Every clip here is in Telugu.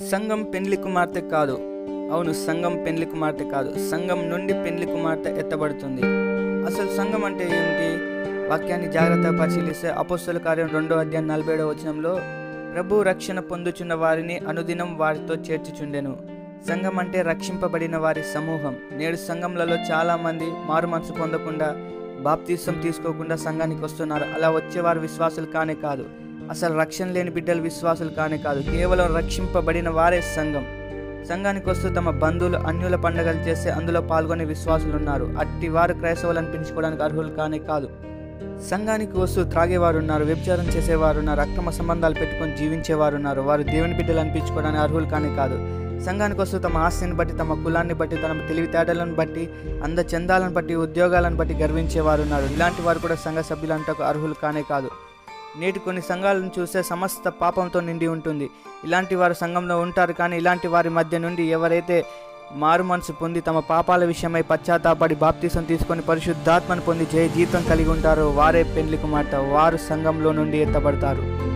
సంఘం పెండ్లి కుమార్తె కాదు. అవును సంఘం పెండ్లి కుమార్తె కాదు. సంఘం నుండి పెండ్లి కుమార్తె ఎత్తబడుతుంది. అసలు సంఘం అంటే ఏమిటి? వాక్యాన్ని జాగ్రత్తగా పరిశీలిస్తే అపోస్తల కార్యం రెండో అధ్యాయం నలభై ఏడవ వచనంలో ప్రభు రక్షణ పొందుచున్న వారిని అనుదినం వారితో చేర్చుచుండెను. సంఘం అంటే రక్షింపబడిన వారి సమూహం. నేడు సంఘంలలో చాలామంది మారు మనసు పొందకుండా బాప్తీసం తీసుకోకుండా సంఘానికి వస్తున్నారు. అలా వచ్చేవారు విశ్వాసులు కానే కాదు. అసలు రక్షణ లేని బిడ్డలు విశ్వాసులు కానే కాదు కేవలం రక్షింపబడిన వారే సంఘం. సంఘానికి వస్తూ తమ బంధువులు అన్యుల పండుగలు చేస్తే అందులో పాల్గొనే విశ్వాసులు ఉన్నారు. అట్టి వారు క్రైస్తవులు అనిపించుకోవడానికి అర్హులు కానే కాదు. సంఘానికి వస్తూ త్రాగేవారు ఉన్నారు వ్యభిచారం చేసేవారు ఉన్నారు అక్రమ సంబంధాలు పెట్టుకొని జీవించేవారు ఉన్నారు. వారు దేవుని బిడ్డలు అనిపించుకోవడానికి అర్హులు కానీ కాదు. సంఘానికి వస్తూ తమ ఆస్తిని బట్టి తమ కులాన్ని బట్టి తమ తెలివితేటలను బట్టి అంద చందాలను బట్టి ఉద్యోగాలను బట్టి గర్వించేవారు ఉన్నారు. ఇలాంటి వారు కూడా సంఘ సభ్యులంటకు అర్హులు కానే కాదు. నేటి కొన్ని సంఘాలను చూస్తే సమస్త పాపంతో నిండి ఉంటుంది. ఇలాంటి వారు సంఘంలో ఉంటారు కానీ ఇలాంటి వారి మధ్య నుండి ఎవరైతే మారు మనసు పొంది తమ పాపాల విషయమై పశ్చాత్తాపడి బాప్తీసం తీసుకొని పరిశుద్ధాత్మను పొంది జయ జీతం కలిగి ఉంటారో వారే పెండ్లి కుమార్తె. వారు సంఘంలో నుండి ఎత్తబడతారు.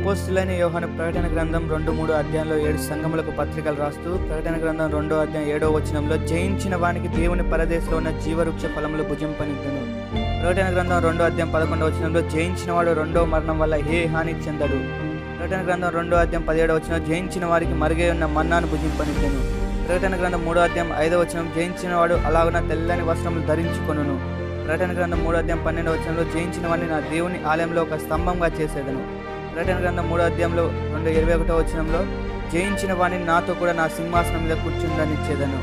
అపోస్తులైన యోహన ప్రకటన గ్రంథం రెండు మూడు అధ్యాయంలో ఏడు సంఘములకు పత్రికలు రాస్తూ ప్రకటన గ్రంథం రెండో అధ్యాయం ఏడో వచనంలో జయించిన వానికి దేవుని పరదేశంలో ఉన్న జీవవృక్ష ఫలములు భుజింపనిద్దును ప్రకటన గ్రంథం రెండో అధ్యాయం పదకొండవ వచనంలో జయించిన వాడు రెండో మరణం వల్ల ఏ హాని చెందడు. ప్రకటన గ్రంథం రెండో అధ్యాయం పదిహేడవ వచనం జయించిన వారికి మరుగై ఉన్న మన్నాను భుజింపనిద్దెను ప్రకటన గ్రంథం మూడో అధ్యాయం ఐదవ వచనం జయించిన వాడు అలాగున తెల్లని వస్త్రములు ధరించుకొనును. ప్రకటన గ్రంథం మూడో అధ్యాయం పన్నెండవ వచనంలో జయించిన వాడిని నా దేవుని ఆలయంలో ఒక స్తంభంగా చేసేదను. ప్రకటన గ్రంథం మూడో అధ్యాయంలో రెండు ఇరవై ఒకటో వచనంలో జయించిన వాడిని నాతో కూడా నా సింహాసనం మీద కూర్చుండనిచ్చేదను.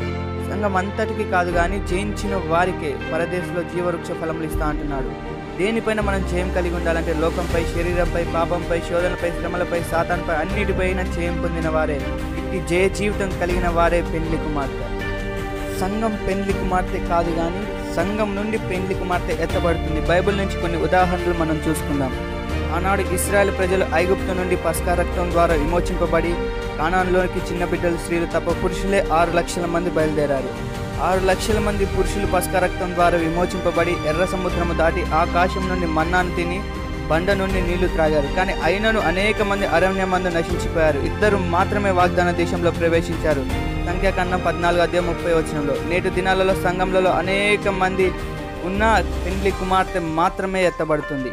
సంఘం అంతటికి కాదు కానీ జయించిన వారికే పరదేశంలో జీవవృక్ష ఫలములు ఇస్తా అంటున్నాడు. దేనిపైన మనం జయం కలిగి ఉండాలంటే లోకంపై శరీరంపై పాపంపై శోధనపై శ్రమలపై సాతాన్పై అన్నిటిపైన జయం పొందిన వారే. ఇట్టి జయ జీవితం కలిగిన వారే పెండ్లి కుమార్తె. సంఘం పెండ్లి కుమార్తె కాదు కానీ సంఘం నుండి పెండ్లి కుమార్తె ఎత్తబడుతుంది. బైబిల్ నుంచి కొన్ని ఉదాహరణలు మనం చూసుకుందాం. ఆనాడు ఇస్రాయల్ ప్రజలు ఐగుప్తు నుండి పస్కా రక్తం ద్వారా విమోచింపబడి కానాన్లోనికి చిన్న బిడ్డలు స్త్రీలు తప్ప పురుషులే ఆరు లక్షల మంది బయలుదేరారు. ఆరు లక్షల మంది పురుషులు పస్కరక్తం ద్వారా విమోచింపబడి ఎర్ర సముద్రము దాటి ఆకాశం నుండి మన్నాను తిని బండ నుండి నీళ్ళు త్రాగారు. కానీ అయినను అనేక మంది అరణ్యమందు నశించిపోయారు. ఇద్దరు మాత్రమే వాగ్దాన దేశంలో ప్రవేశించారు. సంఖ్యాకన్నం పద్నాలుగు అధ్యాయం ముప్పై వచనంలో. నేటి దినాలలో సంఘంలో అనేక మంది ఉన్న పెండ్లి కుమార్తె మాత్రమే ఎత్తబడుతుంది.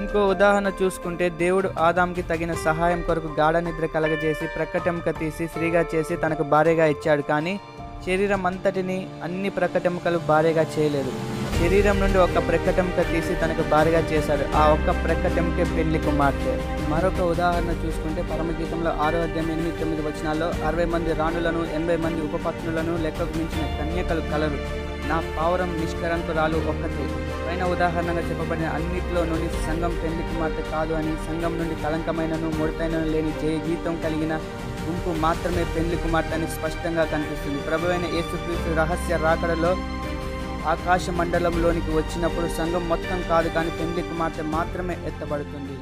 ఇంకో ఉదాహరణ చూసుకుంటే దేవుడు ఆదాంకి తగిన సహాయం కొరకు గాఢ నిద్ర కలగజేసి ప్రకటింక తీసి స్త్రీగా చేసి తనకు భార్యగా ఇచ్చాడు కానీ శరీరం అంతటిని అన్ని ప్రక్కటెముకలు భార్యగా చేయలేదు. శరీరం నుండి ఒక ప్రకటింక తీసి తనకు భార్యగా చేశాడు. ఆ ఒక్క ప్రక్కటెముకే పెళ్ళి కుమార్తె. మరొక ఉదాహరణ చూసుకుంటే పరమగీతంలో ఆరో అధ్యాయం ఎనిమిది తొమ్మిది వచనాల్లో అరవై మంది రాణులను ఎనభై మంది ఉపపత్నులను లెక్కకు మించిన కన్యకలు కలరు. నా పావురం నిష్కరంకురాలు ఒక్కతే. పైన ఉదాహరణగా చెప్పబడిన అన్నిటిలో నుండి సంఘం పెళ్ళికి కుమార్తె కాదు అని సంఘం నుండి కలంకమైనను ముడతైనను లేని జయ జీతం కలిగిన గుంపు మాత్రమే పెళ్ళి కుమార్తె అని స్పష్టంగా కనిపిస్తుంది. ప్రభు అయిన యేసుక్రీస్తు రహస్య రాకడలో ఆకాశ మండలంలోనికి వచ్చినప్పుడు సంఘం మొత్తం కాదు కానీ పెళ్ళి కుమార్తె మాత్రమే ఎత్తబడుతుంది.